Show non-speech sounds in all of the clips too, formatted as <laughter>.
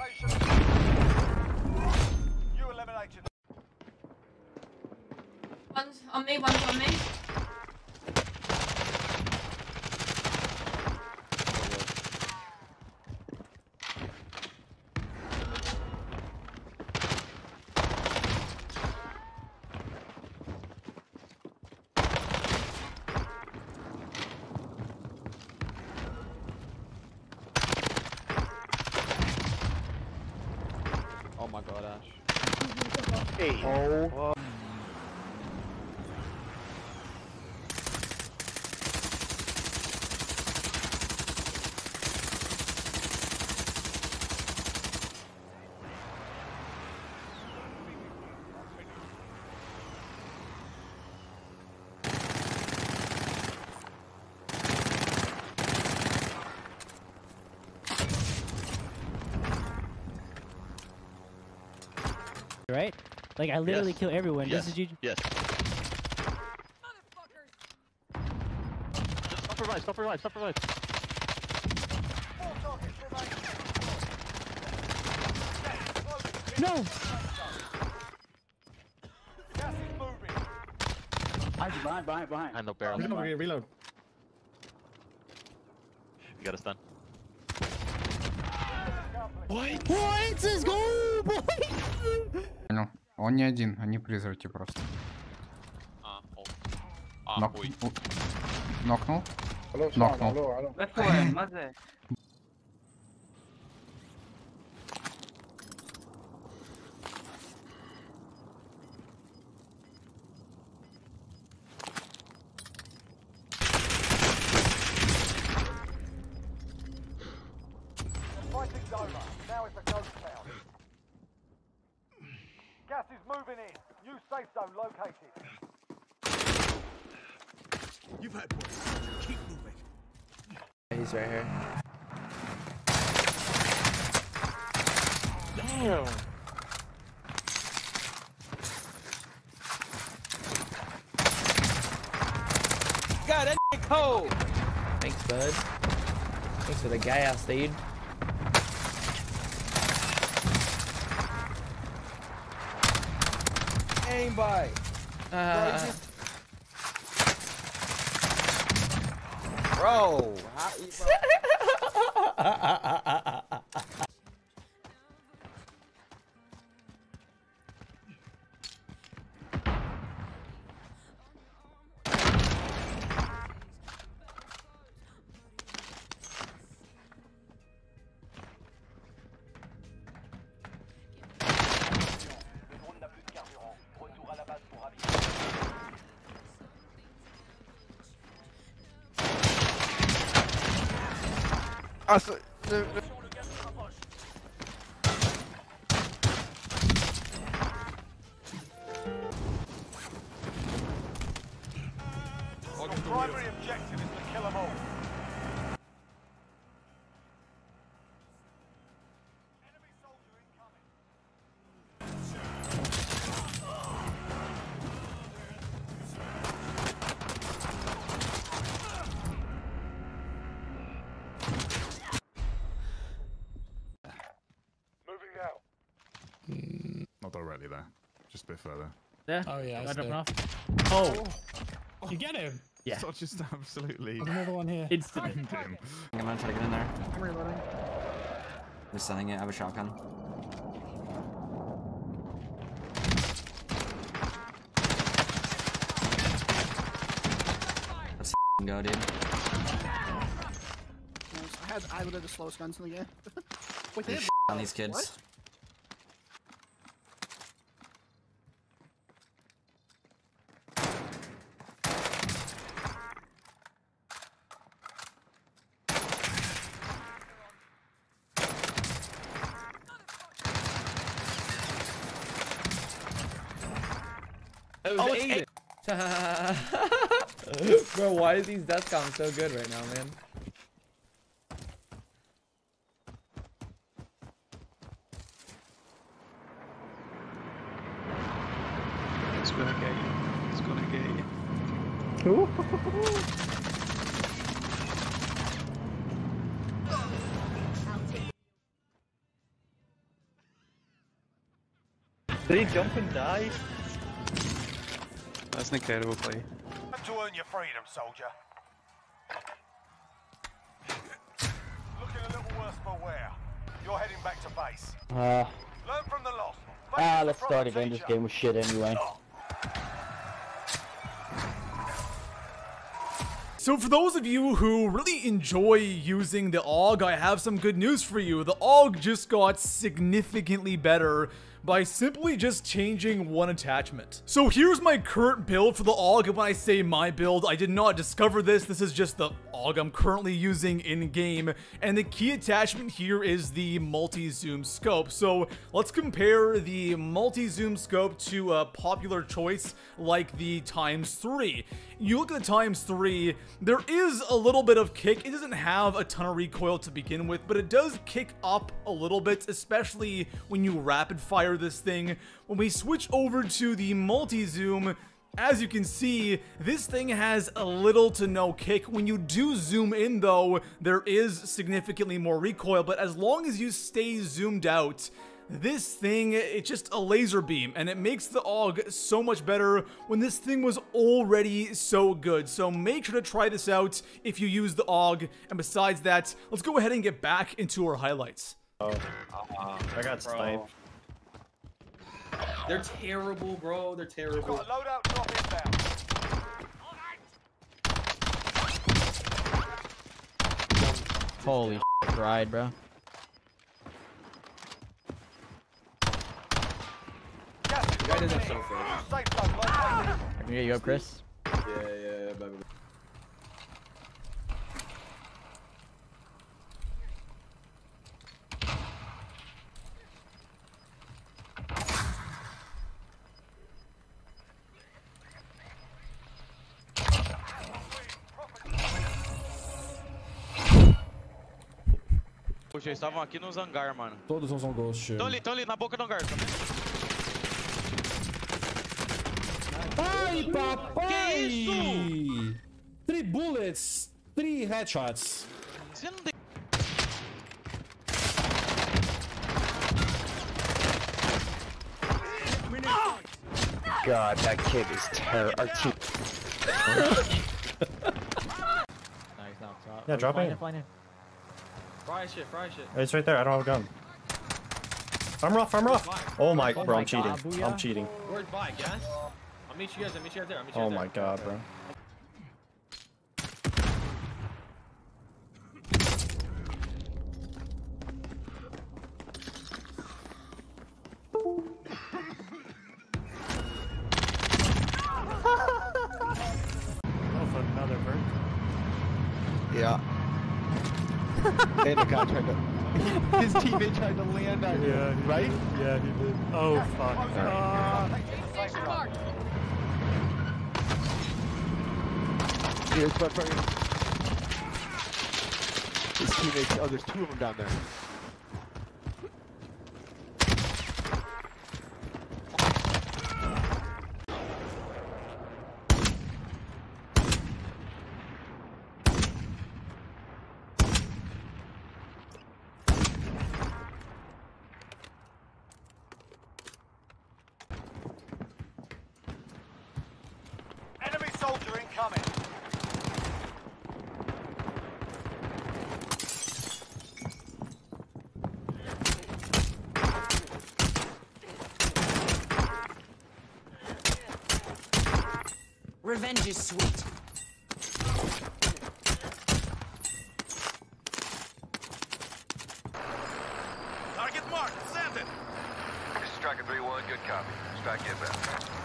location. You eliminated. One's on me, one's on me. Oh my god, Hey. Oh. Like I literally yes. kill everyone. Yes. This is GG. Yes. Stop revive, stop revive, stop revive. No! Behind, behind, behind. I know barrel. Reload, reload. You got us done. What? What? Let's go, boy! I know. Он не один, они призраки просто. А, о. А, Нок- у- Нокнул. Алло, Нокнул. Мазе. He's right here. Damn. God, that cold! Thanks, bud. Thanks for the gas, dude. Aimbite! Uh, bro, how, bro. <laughs> Ah, så, nu, nu. Not directly there. Just a bit further. There. Oh yeah, I I dropping off. Oh, You get him. Yeah. So just <laughs> absolutely There's another one here. instantly. pinned <laughs> him. I'm gonna try to get in there. I'm reloading. Just sending it. I have a shotgun. Let's go, dude. I had I would have the slowest guns in the game. <laughs> Wait, they have on these kids. What? Oh, it's <laughs> Bro, why is these death counts so good right now, man? It's gonna get you. It's gonna get you. Did he jump and die? That's an incredible play. Time to earn your freedom, soldier. Looking a little worse for wear. You're heading back to base. Uh, Learn from the loss. Ah, is let's start again. This game was shit anyway. So for those of you who really enjoy using the AUG, I have some good news for you. The AUG just got significantly better by simply just changing one attachment. So here's my current build for the AUG, and when I say my build, I did not discover this, this is just the AUG I'm currently using in-game, and the key attachment here is the multi-zoom scope. So let's compare the multi-zoom scope to a popular choice like the times 3. You look at the times 3, there is a little bit of kick. It doesn't have a ton of recoil to begin with, but it does kick up a little bit, especially when you rapid fire this thing. When we switch over to the multi-zoom, as you can see, this thing has a little to no kick. When you do zoom in though, there is significantly more recoil, but as long as you stay zoomed out, this thing, it's just a laser beam, and it makes the AUG so much better when this thing was already so good. So make sure to try this out if you use the AUG. And besides that, let's go ahead and get back into our highlights. Uh, uh, I got sniped. They're terrible, bro. They're terrible. Got a loadout drop inbound. Holy shit, ride, bro. Gas is guy doesn't closing show in. first. Safe zone located. I can get you up, Chris. Yeah, yeah, blah, blah, blah. Eles estavam aqui nos hangar, mano. Todos usam Ghost. Estão ali, estão ali na boca do hangar, tá vendo? Ai, papai! Three bullets, three headshots. Você não tem... God, that kid is terrible. Nice, now top. Yeah, drop Flying it. In, flying in. Fry shit, fry shit. Oh, it's right there. I don't have a gun. I'm rough. I'm rough. Oh my, Oh bro, my I'm cheating. God. I'm cheating. Where's by, gas? I'll meet you guys, I'll meet you guys there, I'll meet you Oh guys my there. god, bro. <laughs> Another bird. Yeah. <laughs> and the guy tried to. <laughs> His teammate tried to land on you, right? Yeah, he did. Oh fuck. Here's my friend. His teammates. Oh, there's two of them down there. Enemy soldier incoming. Revenge is sweet. Target marked. Send it. This is Striker 3-1, good copy. Strike inbound.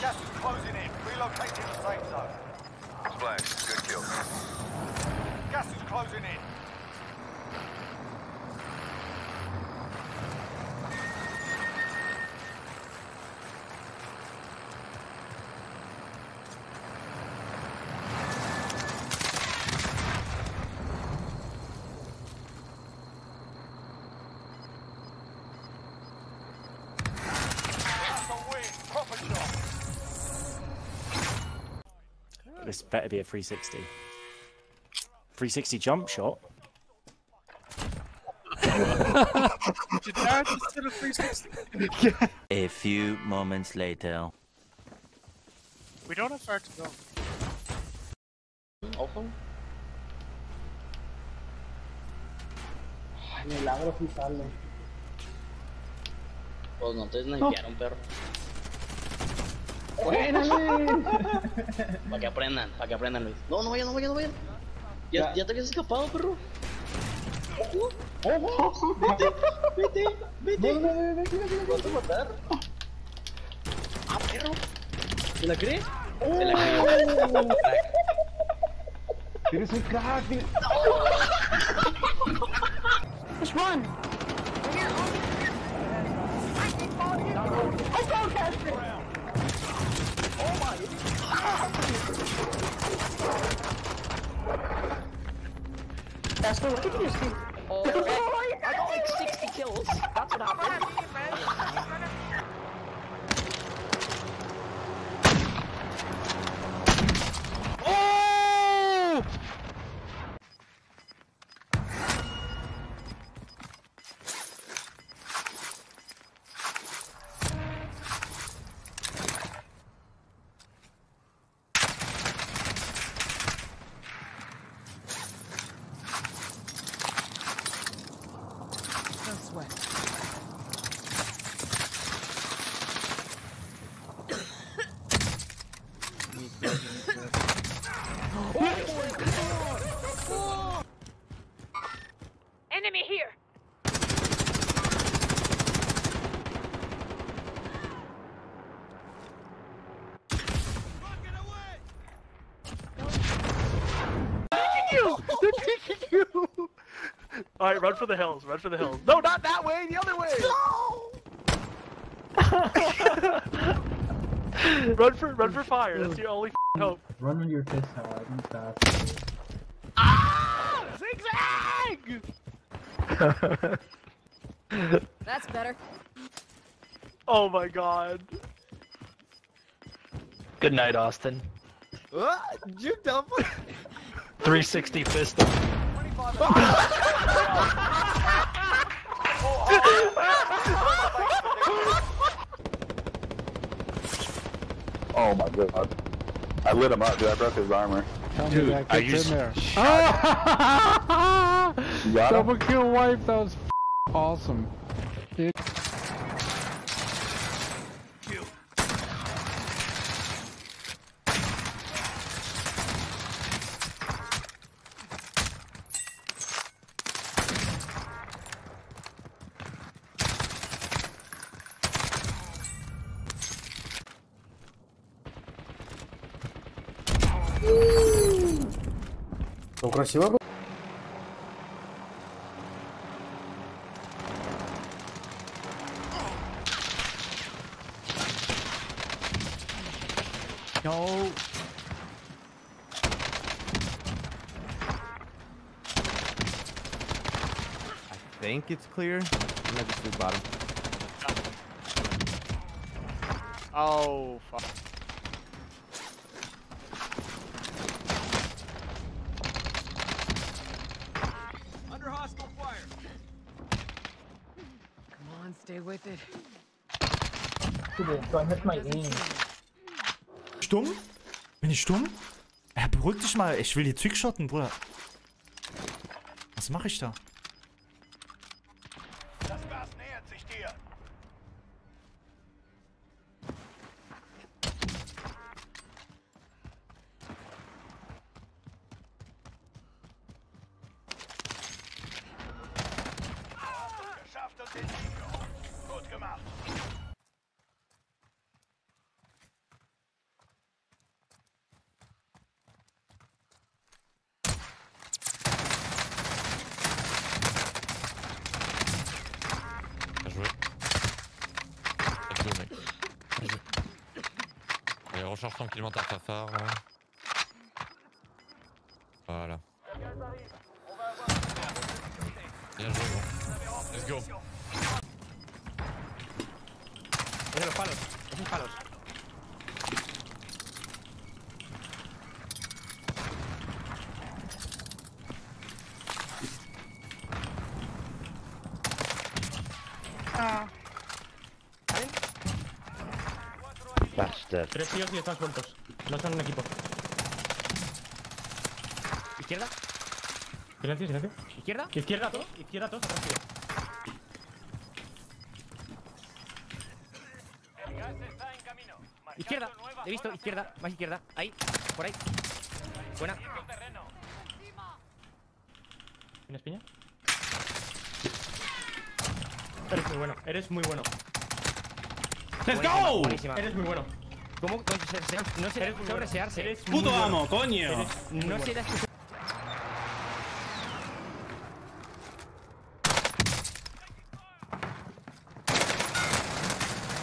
Gas is closing in. Relocating the safe zone. Splash, good kill. Gas is closing in. That's a win. Proper job. This better be a 360. 360 jump shot. Your dad just did a 360. <laughs> A few moments later. We don't have far to go. Ojo. Milagro si sale. Pues no te snipearon, perro. ¡Buénale! Para que aprendan, para que aprendan, Luis. No, no vayan, no vayan, no vayan. Ya, ya te habías escapado, perro. ¡Ojo! ¡Vete! ¡Vete! ¡Vete! ¿Me vas a matar? ¡Ah, perro! ¿Se la crees? Se la creo. Eres un crack. Just run. That's the what did you just do? Oh, <laughs> I got like 60 kills. That's what happened. Oh! Enemy here. Alright, run for the hills, run for the hills. No, not that way, the other way! No! <laughs> run for run for fire, that's your only f***ing hope. Run on your piss hard and fast. Ah! Zigzag! <laughs> <laughs> That's better. oh my god. Good night, Austin. You dumb. 360 pistol. <laughs> Oh my god. I lit him up, dude. I broke his armor. Tell me that are gets you in there. <laughs> You got? Double kill wipe, that was f- awesome. красиво было. No. I think it's clear. I'm gonna just do bottom. Oh, fuck. Stumm? Bin ich stumm? Ja, beruhig dich mal. Ich will die Trickshotten, Bruder. Was mache ich da? Recharge tranquillement ta fafard. là. Voilà. Bien joué, gros. Let's go. Oye, los palos. Esos palos. Tres tíos y están sueltos. No están en equipo. Izquierda, Silencio, silencio. izquierda. Izquierda todos, izquierda todos, tío. Izquierda. He visto, izquierda, más izquierda. Ahí, por ahí. Buena. ¿Tienes piña? Eres muy bueno, eres muy bueno. ¡Let's go! buenísima. Eres muy bueno. ¿Cómo? No se escuchado researse. ¡Puto amo, coño!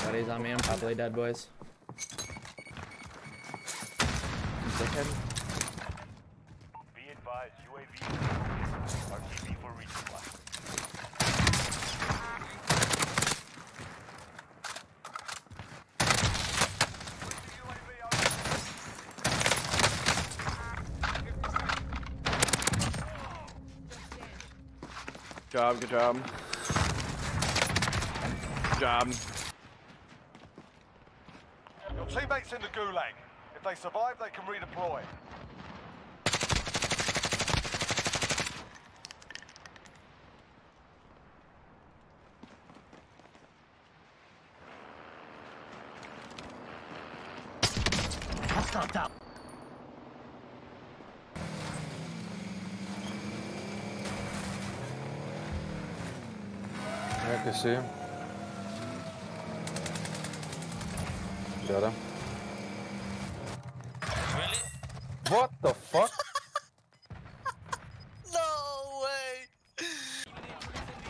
Eres no bueno. I'm probably dead, boys. Be advised, UAV. RTV for recon. Job, good job. Good job. Your teammates in the gulag. If they survive, they can redeploy. I can him. What the fuck? <laughs>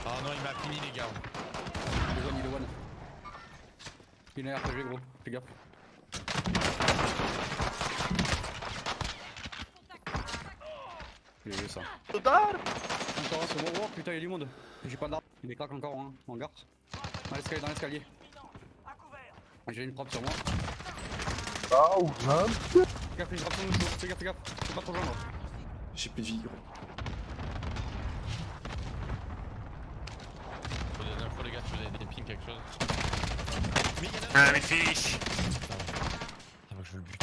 Ah non, il m'a fini les gars. Il est one, il est one. Il est un RPG gros, fais gaffe. Il est ça. Encore un sur mon oh putain il y a du monde. J'ai pas d'arme. Il est crack encore hein, en garde. Dans l'escalier, dans l'escalier. Ah, J'ai une frappe sur moi. Oh, man. Fais gaffe, il sur nous, fais gaffe, fais gaffe. Faut pas trop joindre. J'ai plus de vie, gros. Faut des infos les gars, tu veux des, des pings, quelque chose. Ah, mes fiches Ah, moi je veux le but.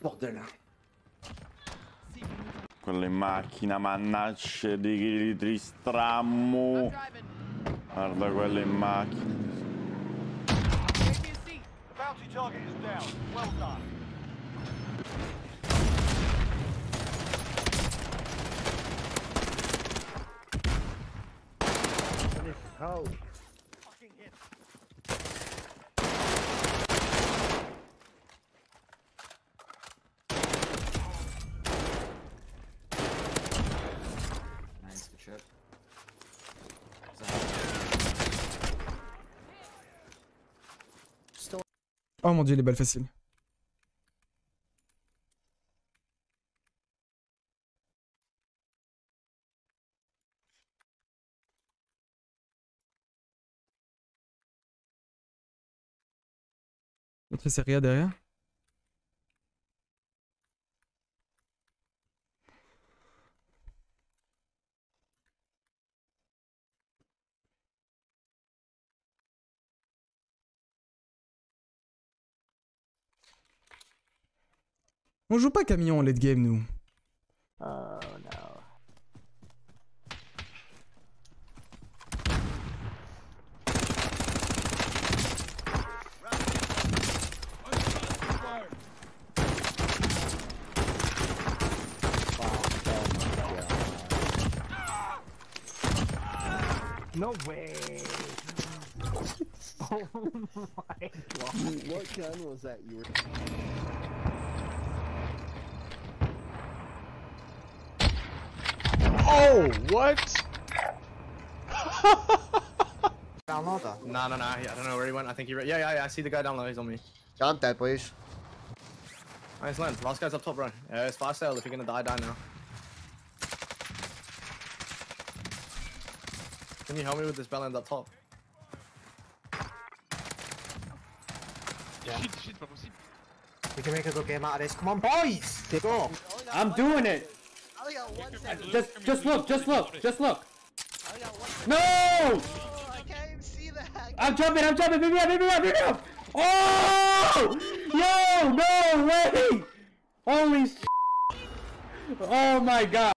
Bordel. quello in macchina, mannaggia di chili di strammo. Guarda quello in macchina. How? Oh mon dieu, les balles faciles. L'autre série derrière? On joue pas camion en late game, nous. Oh no. No way. <laughs> oh my god. What gun was that you were... Oh, what? Downloader. No, no, no. I don't know where he went. I think he. Re- yeah, yeah, yeah. I see the guy down low. He's on me. I'm dead, please. Nice land. Last guy's up top, bro. Yeah, it's fast sale. If you're gonna die, die now. Can you help me with this bell end up top? Shit, shit, c'est. We can make a good game out of this. Come on, boys! Get up! I'm doing it! Oh, just, just look, just look, just look. Oh, no! Oh, I can't even see that. I'm jumping, I'm jumping, baby up, baby up, baby up! Oh! Yo, no way! Holy s- Oh my god.